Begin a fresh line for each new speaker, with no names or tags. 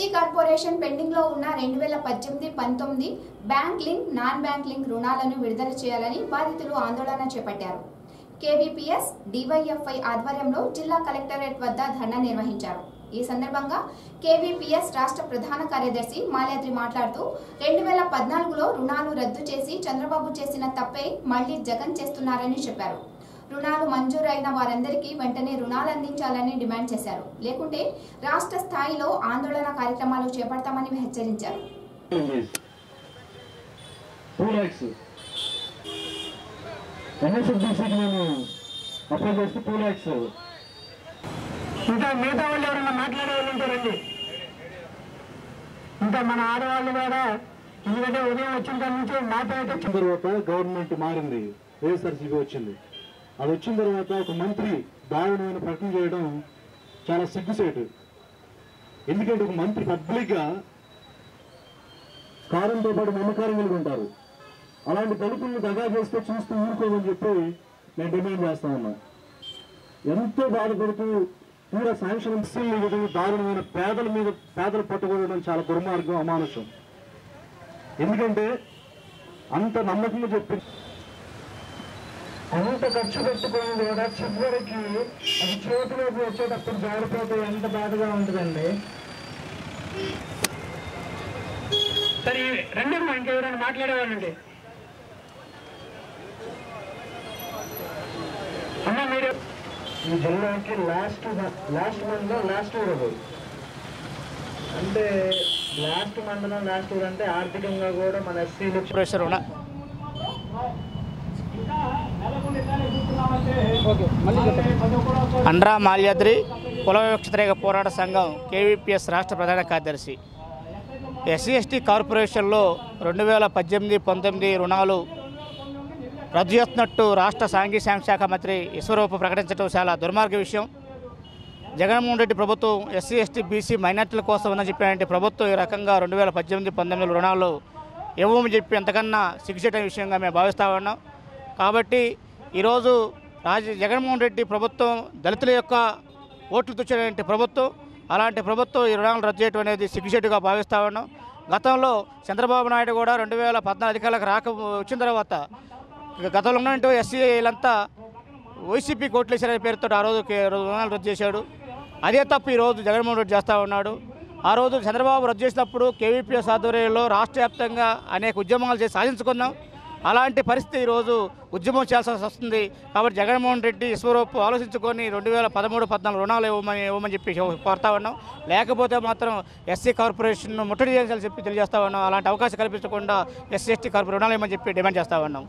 SC corporation పెండింగ్లో ఉన్న రెండు వేల పద్దెనిమిది పంతొమ్మిది bank link non bank link రుణాలను విడుదల చేయాలని బాధితులు ఆందోళన చేపట్టారు. కేవీపీఎస్ డివైఎఫ్ఐ ఆధ్వర్యంలో జిల్లా కలెక్టరేట్ వద్ద ధర్నా నిర్వహించారు. ఈ సందర్భంగా కేవీపీఎస్ రాష్ట్ర ప్రధాన కార్యదర్శి మాల్యాద్రి మాట్లాడుతూ రెండు వేల పద్నాలుగులో రుణాలు రద్దు చేసి చంద్రబాబు చేసిన తప్పే మళ్ళీ జగన్ చేస్తున్నారని చెప్పారు. రుణాలు మంజూరైన వారందరికీ వెంటనే రుణాలు అందించాలని డిమాండ్ చేశారు. లేకుంటే రాష్ట్ర స్థాయిలో ఆందోళన కార్యక్రమాలు చేపడతామని హెచ్చరించారు.
ఇంకా మిగతా వాళ్ళు ఎవరైనా మాట్లాడే వాళ్ళు ఉంటారండి ఇంకా మన ఆడవాళ్ళు కూడా ఎందుకంటే ఉదయం వచ్చిన నుంచి
తర్వాత గవర్నమెంట్ మారింది. వైఎస్ఆర్సీపీ వచ్చింది? అది వచ్చిన తర్వాత ఒక మంత్రి దారుణమైన ప్రకటన చేయడం చాలా సిగ్గుసేటు ఎందుకంటే ఒక మంత్రి పబ్లిక్గా కారంతో పాటు నమ్మకారం కలిగి ఉంటారు. అలాంటి తలుపులను దగా చేస్తే చూస్తూ ఊరుకోమని చెప్పి నేను డిమాండ్ చేస్తా ఉన్నా. ఎంతో బాధపడుతూ కూడా శాంక్షన్ ఈ విధంగా దారుణమైన పేదల మీద పేదలు పట్టుకోవడం చాలా దుర్మార్గం అమానుషం. ఎందుకంటే అంత నమ్మకంగా చెప్పి
అంత ఖర్చు పెట్టుకుని కూడా చివరికి అది చేతిలోకి వచ్చేటప్పుడు జారిపోతే ఎంత బాధగా ఉంటుందండి. సరే రెండమ్మా ఇంకెవరైనా మాట్లాడేవాళ్ళండి? అమ్మా మీరు ఈ జిల్లాకి లాస్ట్ లాస్ట్ మంత్ లాస్ట్ ఊరు అంటే లాస్ట్ మండలం లాస్ట్ ఊరు అంటే ఆర్థికంగా కూడా మన ఎస్సీలు
ప్రెషర్ ఉన్నా అండ్రా మాల్యాద్రి కుల వివక్షతరేక పోరాట సంఘం కేవీపీఎస్ రాష్ట్ర ప్రధాన కార్యదర్శి. ఎస్సీ ఎస్టీ కార్పొరేషన్లో రెండు వేల పద్దెనిమిది పంతొమ్మిది రుణాలు రద్దు చేస్తున్నట్టు రాష్ట్ర సాంఘిక సంక్షేమ శాఖ మంత్రి ఈశ్వరూప ప్రకటించడం చాలా దుర్మార్గ విషయం. జగన్మోహన్ రెడ్డి ప్రభుత్వం ఎస్సీ ఎస్టీ బీసీ మైనార్టీల కోసం ఉందని చెప్పినటువంటి ప్రభుత్వం ఈ రకంగా రెండు వేల పద్దెనిమిది పంతొమ్మిది రుణాలు ఇవ్వమని చెప్పి ఎంతకన్నా సిగ్గుచేయడం విషయంగా మేము భావిస్తా ఉన్నాం. కాబట్టి ఈరోజు రాజ జగన్మోహన్ రెడ్డి ప్రభుత్వం దళితుల యొక్క ఓట్లు తెచ్చినటువంటి ప్రభుత్వం అలాంటి ప్రభుత్వం ఈ రుణాలను రద్దు చేయడం అనేది సిగ్గుచెట్టుగా భావిస్తా ఉన్నాం. గతంలో చంద్రబాబు నాయుడు కూడా రెండు వేల పద్నాలుగు అధికారులకు రాక వచ్చిన తర్వాత గతంలో ఉన్నటువంటి ఎస్సీలంతా వైసీపీ కోట్లు వేసారనే పేరుతో ఆ రోజు రుణాలు రద్దు చేశాడు. అదే తప్పు ఈరోజు జగన్మోహన్ రెడ్డి చేస్తూ ఉన్నాడు. ఆ రోజు చంద్రబాబు రద్దు చేసినప్పుడు కేవీపీఎస్ ఆధ్వర్యంలో రాష్ట్ర వ్యాప్తంగా అనేక ఉద్యమాలు చేసి సాధించుకున్నాం. అలాంటి పరిస్థితి ఈరోజు ఉద్యమం చేయాల్సి వస్తుంది. కాబట్టి జగన్మోహన్ రెడ్డి విశ్వరూపు ఆలోచించుకొని రెండు వేల పదమూడు పద్నాలుగు రుణాలు ఇవ్వమని ఇవ్వమని చెప్పి కోరుతా ఉన్నాం. లేకపోతే మాత్రం ఎస్సీ కార్పొరేషన్ ముట్టడి చేయాలని చెప్పి తెలియజేస్తా ఉన్నాం. అలాంటి అవకాశం కల్పించకుండా ఎస్సీ ఎస్టీ కార్పొరేషన్ రుణాలు ఇవ్వమని చెప్పి డిమాండ్ చేస్తా ఉన్నాం.